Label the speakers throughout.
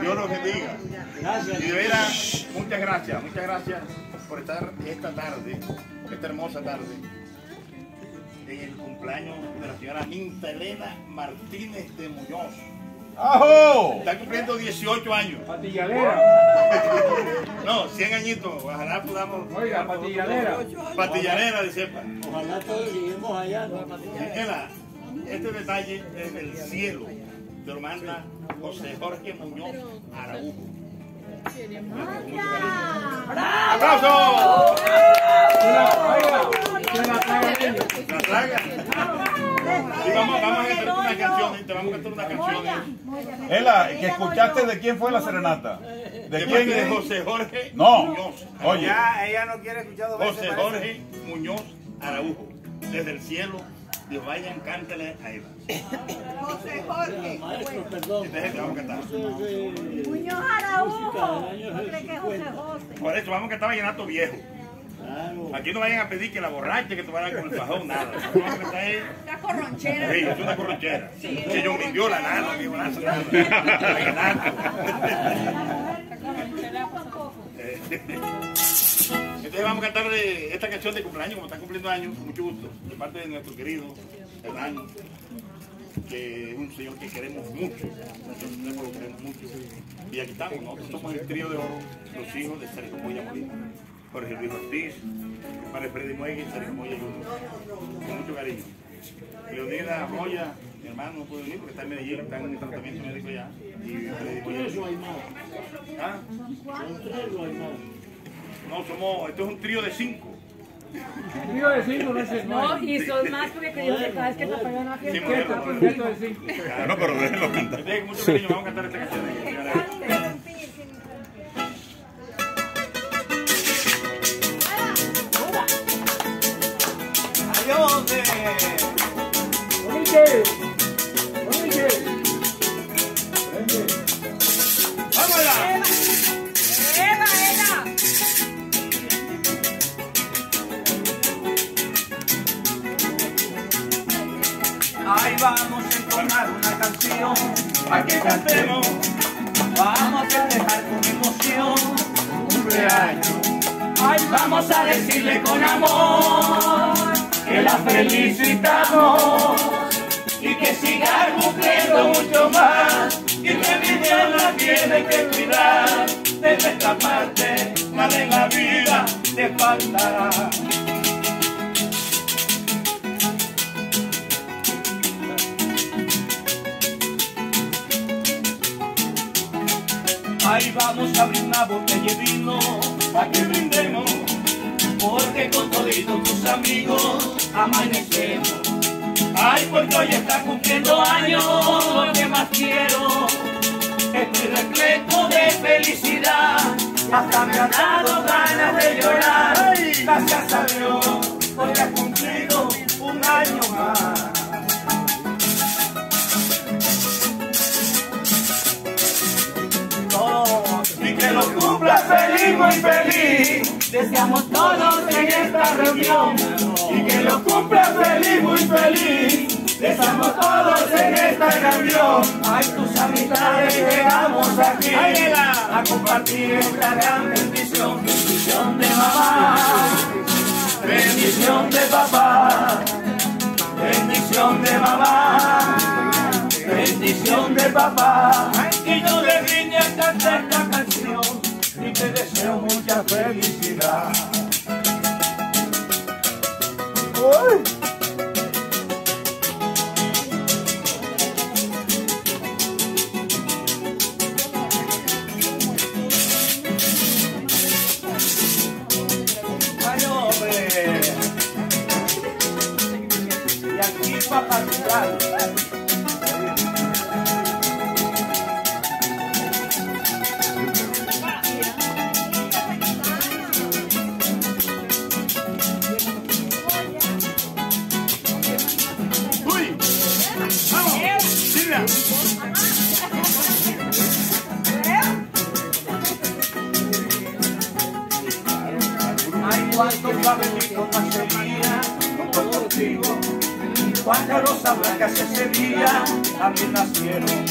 Speaker 1: Dios los bendiga. Y de veras, muchas gracias, muchas gracias por estar esta tarde, esta hermosa tarde, en el cumpleaños de la señora Minta Elena Martínez de Muñoz.
Speaker 2: ¡Ajo!
Speaker 1: Está cumpliendo 18 años.
Speaker 3: Patilladera.
Speaker 1: No, 100 añitos. Ojalá podamos.
Speaker 3: Oiga, patilladera.
Speaker 1: Patilladera de cepa.
Speaker 4: Ojalá todos lleguemos allá. ¿no?
Speaker 1: Ela, este detalle es del cielo. Te lo manda José Jorge Muñoz Araújo. ¡Aplausos!
Speaker 3: Oiga, se la traga ellos.
Speaker 1: La traga. Y vamos, vamos a cantar unas canciones. Te vamos a cantar unas canciones.
Speaker 2: Ela, que escuchaste de quién fue la serenata. ¿De quién?
Speaker 1: de José Jorge
Speaker 2: No.
Speaker 1: Muñoz.
Speaker 2: Oye,
Speaker 5: Ya, ella no quiere escuchar.
Speaker 1: José. Jorge Muñoz Araújo. Desde el cielo, Dios vayan, cántale a Eva.
Speaker 6: José Jorge.
Speaker 4: Maestro, perdón.
Speaker 1: Es el que vamos a cantar.
Speaker 4: De
Speaker 6: Muñoz Araújo. que es José
Speaker 4: 50.
Speaker 6: José.
Speaker 1: Por eso vamos a cantar vallenato viejo.
Speaker 4: Claro.
Speaker 1: Aquí no vayan a pedir que la borracha, que te vayan con el fajón, nada. Vamos a cantar es
Speaker 6: Una corronchera.
Speaker 1: Sí, es una corronchera. Que yo me viola nada, mi brazo nada. Vallenato. Eh, Entonces vamos a cantar de esta canción de cumpleaños, como están cumpliendo años, con mucho gusto, de parte de nuestro querido hermano, que es un señor que queremos mucho, nosotros lo queremos mucho. Y aquí estamos, nosotros somos el trío de oro, los hijos de Sergio Moya Molina, Jorge Luis Ortiz, Padre Freddy Muegue y Sergio Moya Jr. Con mucho cariño. Leonida Moya, mi hermano, no puede venir porque está en Medellín, está en tratamiento médico ya. Y Freddy Moya. ¿Ah?
Speaker 4: No,
Speaker 1: somos, esto es un trío de cinco.
Speaker 3: Trío de cinco no es
Speaker 7: No, y son más porque cada vez que fiesta.
Speaker 1: modelo,
Speaker 3: Está
Speaker 1: modelo.
Speaker 3: completo de cinco.
Speaker 2: no, pero déjenlo cantar.
Speaker 1: Mucho cariño, vamos a cantar esta canción. Vamos
Speaker 5: a entonar una canción
Speaker 1: Para que cantemos.
Speaker 5: Vamos a festejar con emoción cumpleaños. Ay, vamos a decirle con amor que la felicitamos y que siga cumpliendo mucho más. Y que mi Dios la tiene que cuidar de nuestra parte, nada en la vida te faltará. Ahí vamos a abrir una botella de vino para que brindemos, porque con toditos tus amigos amanecemos. Ay, porque hoy está cumpliendo años, lo que más quiero. Estoy repleto de felicidad, hasta me ha dado ganas de llorar. Gracias a Dios, muy feliz. Deseamos todos en esta reunión y que lo cumpla feliz, muy feliz. Deseamos todos en esta reunión. Ay, tus amistades llegamos aquí a compartir esta gran bendición. Bendición de mamá, bendición de papá, bendición de mamá. Bendición de papá mucha felicidad. Hombre. Y aquí papá Rural.
Speaker 1: ¡Uy!
Speaker 5: Cuánto cabelito más sería junto contigo. Sabrá que hace ese día también nacieron.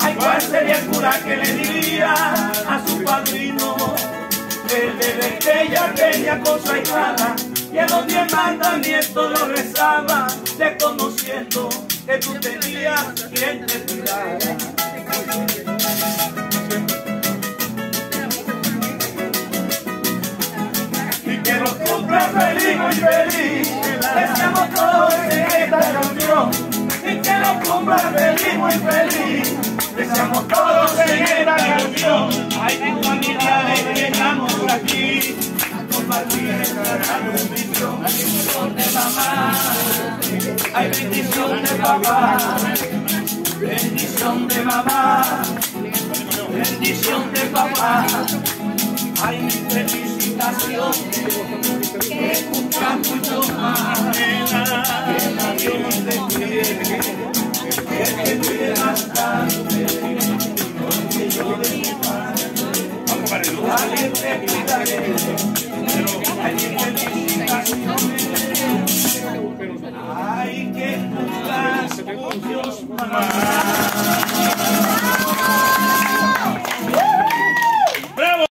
Speaker 5: Ay, ¿cuál sería el cura que le diría a su padrino? El bebé que ella tenía con su ahijada y a los diez mandamientos lo rezaba, desconociendo que tú tenías quien te cuidara. Deseamos todos en esta canción y que nos cumpla feliz y feliz. Deseamos todos en esta canción. Hay familiares que estamos aquí. a Compartir esta gran bendición. Bendición de mamá. Hay bendición de papá. Bendición de mamá. Bendición de papá. Hay mi felicitación que cumpla mucho más